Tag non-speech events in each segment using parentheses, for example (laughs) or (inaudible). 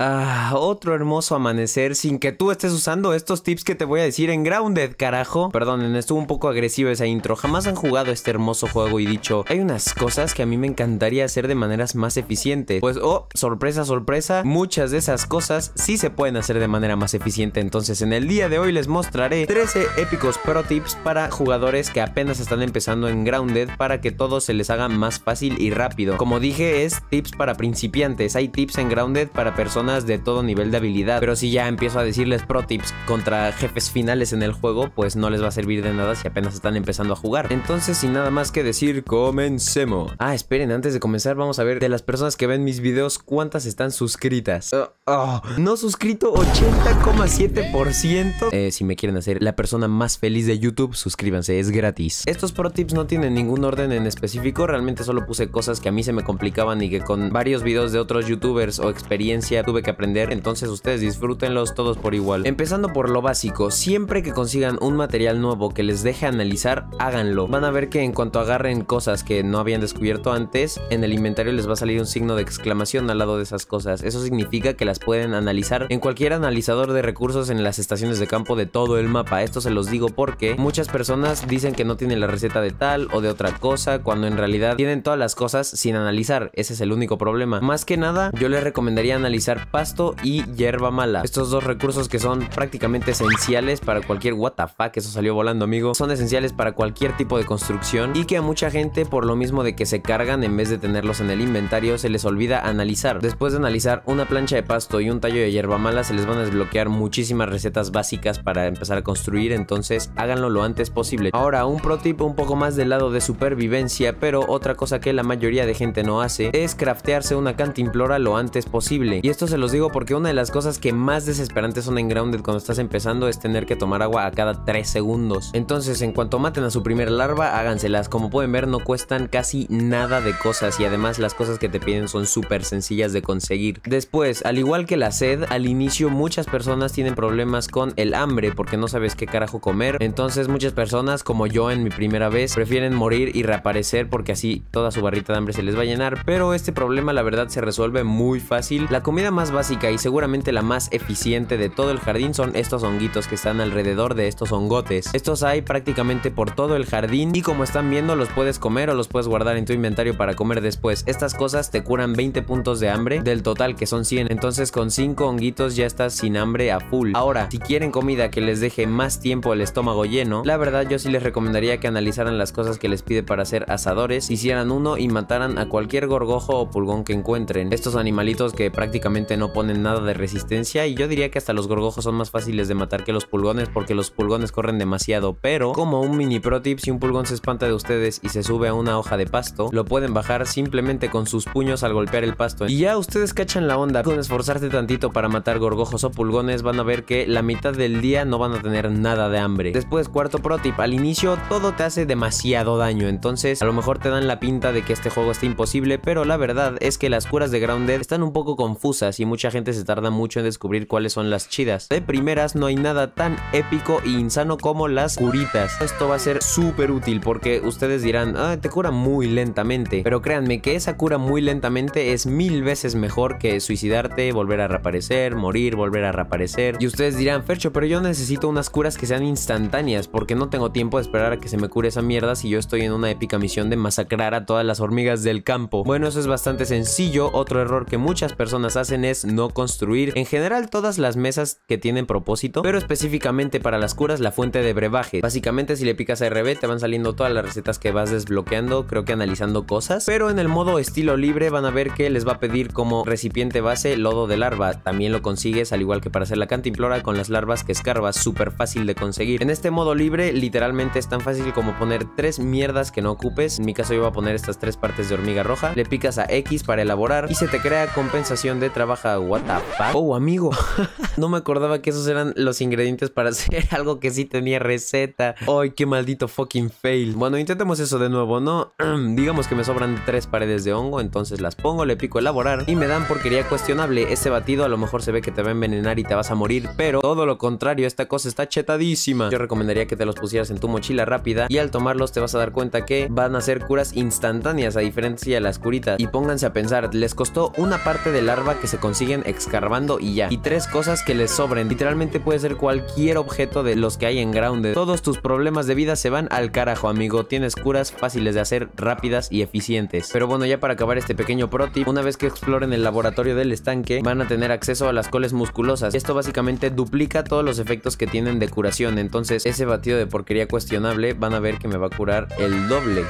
Ah, otro hermoso amanecer sin que tú estés usando estos tips que te voy a decir en Grounded, carajo. Perdonen, estuvo un poco agresivo esa intro. Jamás han jugado este hermoso juego y dicho, hay unas cosas que a mí me encantaría hacer de maneras más eficientes. Pues, oh, sorpresa, sorpresa, muchas de esas cosas sí se pueden hacer de manera más eficiente. Entonces, en el día de hoy les mostraré 13 épicos pro tips para jugadores que apenas están empezando en Grounded para que todo se les haga más fácil y rápido. Como dije, es tips para principiantes. Hay tips en Grounded para personas de todo nivel de habilidad. Pero si ya empiezo a decirles pro tips contra jefes finales en el juego, pues no les va a servir de nada si apenas están empezando a jugar. Entonces, sin nada más que decir, comencemos. Ah, esperen, antes de comenzar vamos a ver de las personas que ven mis videos cuántas están suscritas. Uh, oh, no suscrito 80,7%. Eh, si me quieren hacer la persona más feliz de YouTube, suscríbanse, es gratis. Estos pro tips no tienen ningún orden en específico, realmente solo puse cosas que a mí se me complicaban y que con varios videos de otros youtubers o experiencia tuve que aprender, entonces ustedes disfrútenlos todos por igual. Empezando por lo básico, siempre que consigan un material nuevo que les deje analizar, háganlo. Van a ver que en cuanto agarren cosas que no habían descubierto antes, en el inventario les va a salir un signo de exclamación al lado de esas cosas. Eso significa que las pueden analizar en cualquier analizador de recursos en las estaciones de campo de todo el mapa. Esto se los digo porque muchas personas dicen que no tienen la receta de tal o de otra cosa, cuando en realidad tienen todas las cosas sin analizar. Ese es el único problema. Más que nada, yo les recomendaría analizar pasto y hierba mala. Estos dos recursos que son prácticamente esenciales para cualquier fuck, eso salió volando amigo, son esenciales para cualquier tipo de construcción y que a mucha gente por lo mismo de que se cargan en vez de tenerlos en el inventario se les olvida analizar. Después de analizar una plancha de pasto y un tallo de hierba mala se les van a desbloquear muchísimas recetas básicas para empezar a construir, entonces háganlo lo antes posible. Ahora un pro tip un poco más del lado de supervivencia, pero otra cosa que la mayoría de gente no hace es craftearse una cantimplora lo antes posible. Y esto se los digo porque una de las cosas que más desesperantes son en Grounded cuando estás empezando es tener que tomar agua a cada 3 segundos. Entonces, en cuanto maten a su primer larva, háganselas. Como pueden ver, no cuestan casi nada de cosas y además las cosas que te piden son súper sencillas de conseguir. Después, al igual que la sed, al inicio muchas personas tienen problemas con el hambre porque no sabes qué carajo comer. Entonces, muchas personas, como yo en mi primera vez, prefieren morir y reaparecer porque así toda su barrita de hambre se les va a llenar. Pero este problema, la verdad, se resuelve muy fácil. La comida más básica y seguramente la más eficiente de todo el jardín son estos honguitos que están alrededor de estos hongotes. Estos hay prácticamente por todo el jardín y como están viendo los puedes comer o los puedes guardar en tu inventario para comer después. Estas cosas te curan 20 puntos de hambre del total que son 100. Entonces con 5 honguitos ya estás sin hambre a full. Ahora, si quieren comida que les deje más tiempo el estómago lleno, la verdad yo sí les recomendaría que analizaran las cosas que les pide para hacer asadores, hicieran uno y mataran a cualquier gorgojo o pulgón que encuentren. Estos animalitos que prácticamente no ponen nada de resistencia y yo diría que hasta los gorgojos son más fáciles de matar que los pulgones porque los pulgones corren demasiado, pero como un mini pro tip, si un pulgón se espanta de ustedes y se sube a una hoja de pasto, lo pueden bajar simplemente con sus puños al golpear el pasto. Y ya ustedes cachan la onda, con esforzarse tantito para matar gorgojos o pulgones van a ver que la mitad del día no van a tener nada de hambre. Después, cuarto pro tip, al inicio todo te hace demasiado daño, entonces a lo mejor te dan la pinta de que este juego está imposible, pero la verdad es que las curas de Grounded están un poco confusas y mucha gente se tarda mucho en descubrir cuáles son las chidas. De primeras no hay nada tan épico e insano como las curitas. Esto va a ser súper útil porque ustedes dirán, ah, te cura muy lentamente. Pero créanme que esa cura muy lentamente es mil veces mejor que suicidarte, volver a reaparecer, morir, volver a reaparecer. Y ustedes dirán, Fercho, pero yo necesito unas curas que sean instantáneas porque no tengo tiempo de esperar a que se me cure esa mierda si yo estoy en una épica misión de masacrar a todas las hormigas del campo. Bueno, eso es bastante sencillo. Otro error que muchas personas hacen es no construir en general todas las mesas que tienen propósito, pero específicamente para las curas la fuente de brebaje. Básicamente si le picas a RB te van saliendo todas las recetas que vas desbloqueando, creo que analizando cosas, pero en el modo estilo libre van a ver que les va a pedir como recipiente base lodo de larva. También lo consigues al igual que para hacer la cantimplora con las larvas que escarbas, súper fácil de conseguir. En este modo libre literalmente es tan fácil como poner tres mierdas que no ocupes. En mi caso yo voy a poner estas tres partes de hormiga roja, le picas a X para elaborar y se te crea compensación de trabajo. What the fuck? Oh, amigo. no me acordaba que esos eran los ingredientes para (laughs) hacer algo que sí tenía receta. Ay, qué maldito fucking fail. Bueno, intentemos eso de nuevo, ¿no? (clears throat) Digamos que me sobran tres paredes de hongo, entonces las pongo, le pico elaborar y me dan porquería cuestionable. Ese batido a lo mejor se ve que te va a envenenar y te vas a morir, pero todo lo contrario, esta cosa está chetadísima. Yo recomendaría que te los pusieras en tu mochila rápida y al tomarlos te vas a dar cuenta que van a ser curas instantáneas a diferencia de las curitas. Y pónganse a pensar, les costó una parte de larva que se consiguen excavando y ya. Y tres cosas que les sobren. Literalmente puede ser cualquier objeto de los que hay en Grounded. Todos tus problemas de vida se van al carajo, amigo. Tienes curas fáciles de hacer, rápidas y eficientes. Pero bueno, ya para acabar este pequeño pro tip, una vez que exploren el laboratorio del estanque, van a tener acceso a las coles musculosas. Esto básicamente duplica todos los efectos que tienen de curación. Entonces, ese batido de porquería cuestionable van a ver que me va a curar el doble.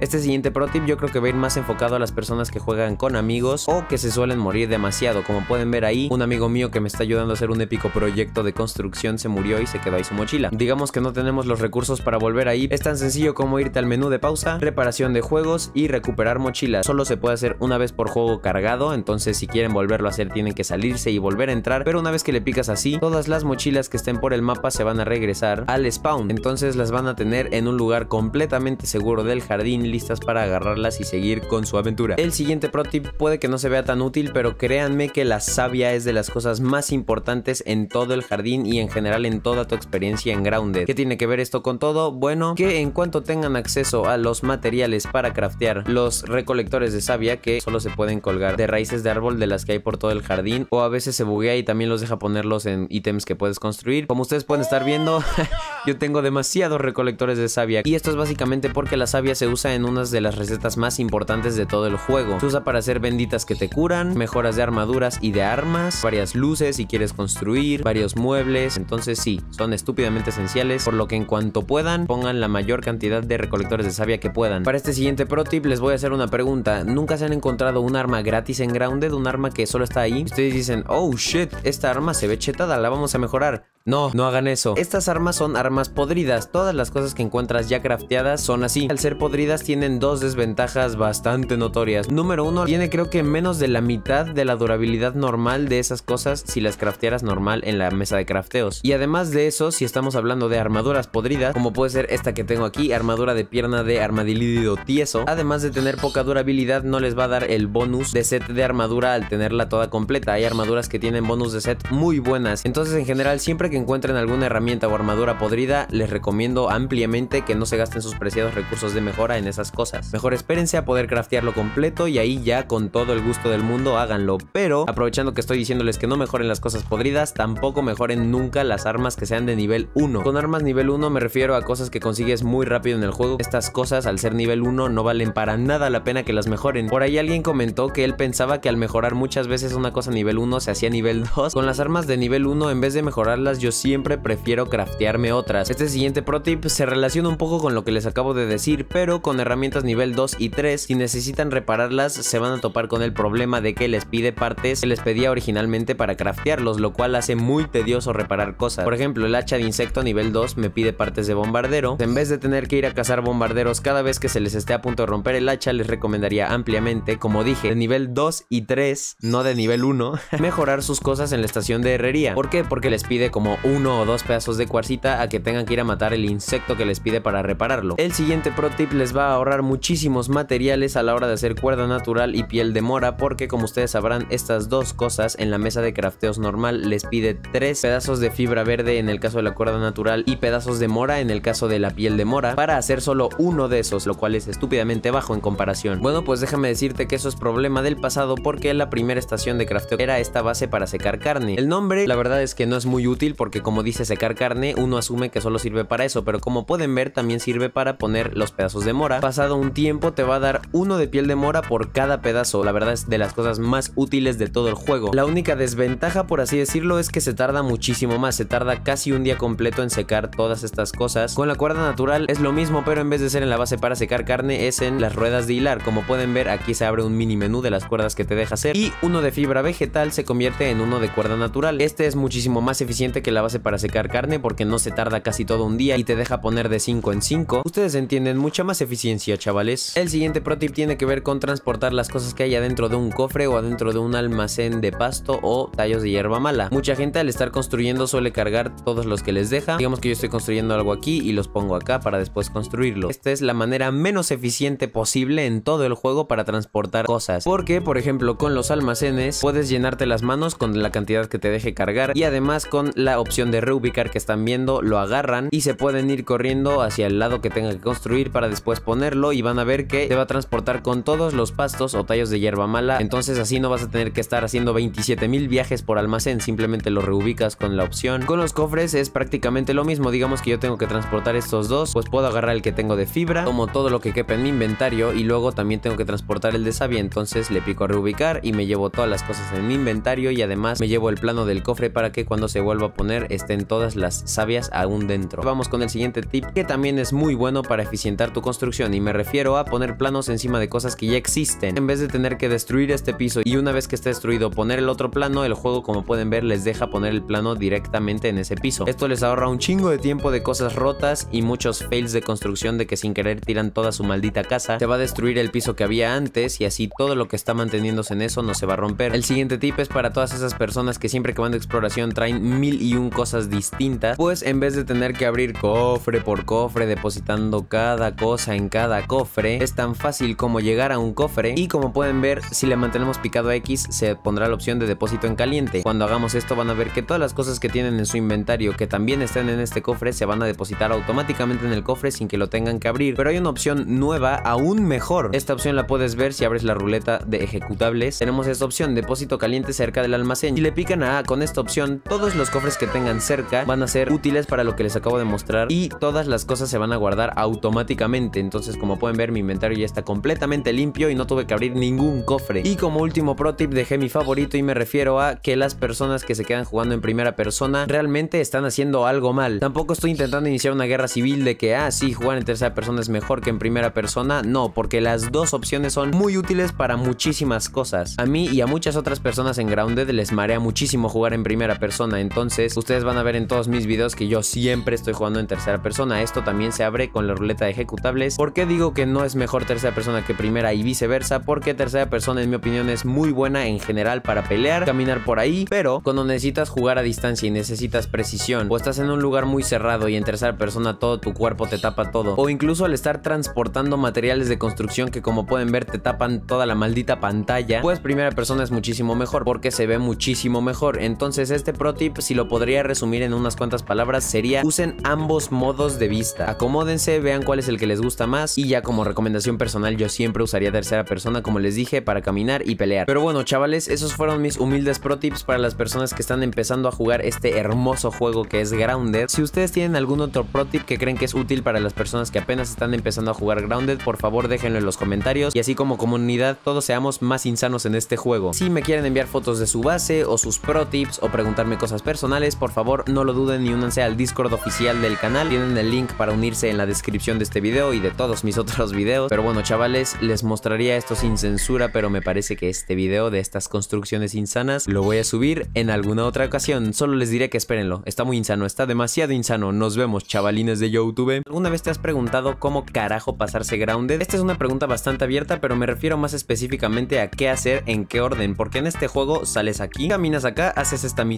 Este siguiente pro tip yo creo que va a ir más enfocado a las personas que juegan con amigos o que se suelen morir demasiado. Como pueden ver ahí, un amigo mío que me está ayudando a hacer un épico proyecto de construcción se murió y se quedó ahí su mochila. Digamos que no tenemos los recursos para volver ahí. Es tan sencillo como irte al menú de pausa, reparación de juegos y recuperar mochilas. Solo se puede hacer una vez por juego cargado, entonces si quieren volverlo a hacer tienen que salirse y volver a entrar. Pero una vez que le picas así, todas las mochilas que estén por el mapa se van a regresar al spawn. Entonces las van a tener en un lugar completamente seguro del jardín listas para agarrarlas y seguir con su aventura. El siguiente pro tip puede que no se vea tan útil, pero créanme que la savia es de las cosas más importantes en todo el jardín y en general en toda tu experiencia en Grounded. ¿Qué tiene que ver esto con todo? Bueno, que en cuanto tengan acceso a los materiales para craftear los recolectores de savia que solo se pueden colgar de raíces de árbol de las que hay por todo el jardín o a veces se buguea y también los deja ponerlos en ítems que puedes construir. Como ustedes pueden estar viendo, (laughs) yo tengo demasiados recolectores de savia y esto es básicamente porque la savia se usa en unas de las recetas más importantes de todo el juego. Se usa para hacer benditas que te curan, mejoras de armaduras y de armas, varias luces si quieres construir, varios muebles. Entonces sí, son estúpidamente esenciales, por lo que en cuanto puedan, pongan la mayor cantidad de recolectores de savia que puedan. Para este siguiente pro tip les voy a hacer una pregunta. ¿Nunca se han encontrado un arma gratis en Grounded? Un arma que solo está ahí. Ustedes dicen, oh shit, esta arma se ve chetada, la vamos a mejorar. No, no hagan eso. Estas armas son armas podridas. Todas las cosas que encuentras ya crafteadas son así. Al ser podridas tienen dos desventajas bastante notorias. Número uno, tiene creo que menos de la mitad de la durabilidad normal de esas cosas si las craftearas normal en la mesa de crafteos. Y además de eso, si estamos hablando de armaduras podridas, como puede ser esta que tengo aquí, armadura de pierna de armadillo tieso, además de tener poca durabilidad, no les va a dar el bonus de set de armadura al tenerla toda completa. Hay armaduras que tienen bonus de set muy buenas. Entonces, en general, siempre que encuentren alguna herramienta o armadura podrida, les recomiendo ampliamente que no se gasten sus preciados recursos de mejora en cosas. Mejor espérense a poder craftearlo completo y ahí ya con todo el gusto del mundo háganlo. Pero, aprovechando que estoy diciéndoles que no mejoren las cosas podridas, tampoco mejoren nunca las armas que sean de nivel 1. Con armas nivel 1 me refiero a cosas que consigues muy rápido en el juego. Estas cosas, al ser nivel 1, no valen para nada la pena que las mejoren. Por ahí alguien comentó que él pensaba que al mejorar muchas veces una cosa nivel 1 se hacía nivel (laughs) 2. Con las armas de nivel 1, en vez de mejorarlas, yo siempre prefiero craftearme otras. Este siguiente pro tip se relaciona un poco con lo que les acabo de decir, pero con herramientas nivel 2 y 3, si necesitan repararlas, se van a topar con el problema de que les pide partes que les pedía originalmente para craftearlos, lo cual hace muy tedioso reparar cosas. Por ejemplo, el hacha de insecto nivel 2 me pide partes de bombardero. En vez de tener que ir a cazar bombarderos cada vez que se les esté a punto de romper el hacha, les recomendaría ampliamente, como dije, de nivel 2 y 3, no de nivel 1, (laughs) mejorar sus cosas en la estación de herrería. ¿Por qué? Porque les pide como uno o dos pedazos de cuarcita a que tengan que ir a matar el insecto que les pide para repararlo. El siguiente pro tip les va a ahorrar muchísimos materiales a la hora de hacer cuerda natural y piel de mora porque como ustedes sabrán estas dos cosas en la mesa de crafteos normal les pide tres pedazos de fibra verde en el caso de la cuerda natural y pedazos de mora en el caso de la piel de mora para hacer solo uno de esos lo cual es estúpidamente bajo en comparación. Bueno pues déjame decirte que eso es problema del pasado porque la primera estación de crafteo era esta base para secar carne. El nombre la verdad es que no es muy útil porque como dice secar carne uno asume que solo sirve para eso pero como pueden ver también sirve para poner los pedazos de mora. Pasado un tiempo te va a dar uno de piel de mora por cada pedazo. La verdad es de las cosas más útiles de todo el juego. La única desventaja, por así decirlo, es que se tarda muchísimo más. Se tarda casi un día completo en secar todas estas cosas. Con la cuerda natural es lo mismo, pero en vez de ser en la base para secar carne, es en las ruedas de hilar. Como pueden ver, aquí se abre un mini menú de las cuerdas que te deja hacer. Y uno de fibra vegetal se convierte en uno de cuerda natural. Este es muchísimo más eficiente que la base para secar carne porque no se tarda casi todo un día y te deja poner de 5 en 5. Ustedes entienden mucha más eficiencia, chavales. El siguiente pro tip tiene que ver con transportar las cosas que hay adentro de un cofre o adentro de un almacén de pasto o tallos de hierba mala. Mucha gente al estar construyendo suele cargar todos los que les deja. Digamos que yo estoy construyendo algo aquí y los pongo acá para después construirlo. Esta es la manera menos eficiente posible en todo el juego para transportar cosas. Porque, por ejemplo, con los almacenes puedes llenarte las manos con la cantidad que te deje cargar y además con la opción de reubicar que están viendo, lo agarran y se pueden ir corriendo hacia el lado que tenga que construir para después ponerlo y van a ver que te va a transportar con todos los pastos o tallos de hierba mala. Entonces así no vas a tener que estar haciendo 27 mil viajes por almacén, simplemente lo reubicas con la opción. Con los cofres es prácticamente lo mismo, digamos que yo tengo que transportar estos dos, pues puedo agarrar el que tengo de fibra, como todo lo que quepa en mi inventario y luego también tengo que transportar el de savia, entonces le pico a reubicar y me llevo todas las cosas en mi inventario y además me llevo el plano del cofre para que cuando se vuelva a poner estén todas las sabias aún dentro. Vamos con el siguiente tip que también es muy bueno para eficientar tu construcción y me refiero a poner planos encima de cosas que ya existen en vez de tener que destruir este piso y una vez que esté destruido poner el otro plano, el juego como pueden ver les deja poner el plano directamente en ese piso. Esto les ahorra un chingo de tiempo de cosas rotas y muchos fails de construcción de que sin querer tiran toda su maldita casa. Se va a destruir el piso que había antes y así todo lo que está manteniéndose en eso no se va a romper. El siguiente tip es para todas esas personas que siempre que van de exploración traen mil y un cosas distintas, pues en vez de tener que abrir cofre por cofre depositando cada cosa en cada cofre, es tan fácil como llegar a un cofre y como pueden ver si le mantenemos picado a X se pondrá la opción de depósito en caliente. Cuando hagamos esto van a ver que todas las cosas que tienen en su inventario que también están en este cofre se van a depositar automáticamente en el cofre sin que lo tengan que abrir. Pero hay una opción nueva aún mejor. Esta opción la puedes ver si abres la ruleta de ejecutables. Tenemos esta opción, depósito caliente cerca del almacén. Si le pican a A con esta opción, todos los cofres que tengan cerca van a ser útiles para lo que les acabo de mostrar y todas las cosas se van a guardar automáticamente. Entonces como pueden ver mi inventario ya está completamente limpio y no tuve que abrir ningún cofre. Y como último pro tip dejé mi favorito y me refiero a que las personas que se quedan jugando en primera persona realmente están haciendo algo mal. Tampoco estoy intentando iniciar una guerra civil de que, ah, sí, jugar en tercera persona es mejor que en primera persona. No, porque las dos opciones son muy útiles para muchísimas cosas. A mí y a muchas otras personas en Grounded les marea muchísimo jugar en primera persona. Entonces, ustedes van a ver en todos mis videos que yo siempre estoy jugando en tercera persona. Esto también se abre con la ruleta de ejecutables. ¿Por digo que no es mejor tercera persona que primera y viceversa? Porque tercera persona, en mi opinión, es muy buena en general para pelear, caminar por ahí, pero cuando necesitas jugar a distancia y necesitas precisión, o estás en un lugar muy cerrado y en tercera persona todo tu cuerpo te tapa todo, o incluso al estar transportando materiales de construcción que como pueden ver te tapan toda la maldita pantalla, pues primera persona es muchísimo mejor porque se ve muchísimo mejor. Entonces este pro tip, si lo podría resumir en unas cuantas palabras, sería usen ambos modos de vista. Acomódense, vean cuál es el que les gusta más y ya como recomendación personal yo siempre usaría tercera persona como les dije para caminar y pelear. Pero bueno chavales, esos fueron mis humildes pro tips para las personas que están empezando a jugar este hermoso juego que es Grounded. Si ustedes tienen algún otro pro tip que creen que es útil para las personas que apenas están empezando a jugar Grounded, por favor déjenlo en los comentarios y así como comunidad todos seamos más insanos en este juego. Si me quieren enviar fotos de su base o sus pro tips o preguntarme cosas personales, por favor no lo duden ni únanse al Discord oficial del canal. Tienen el link para unirse en la descripción de este video y de mis otros videos. Pero bueno chavales, les mostraría esto sin censura, pero me parece que este video de estas construcciones insanas lo voy a subir en alguna otra ocasión. Solo les diré que espérenlo. Está muy insano, está demasiado insano. Nos vemos, chavalines de YouTube. ¿Alguna vez te has preguntado cómo carajo pasarse Grounded? Esta es una pregunta bastante abierta, pero me refiero más específicamente a qué hacer en qué orden. Porque en este juego sales aquí, caminas acá, haces esta misión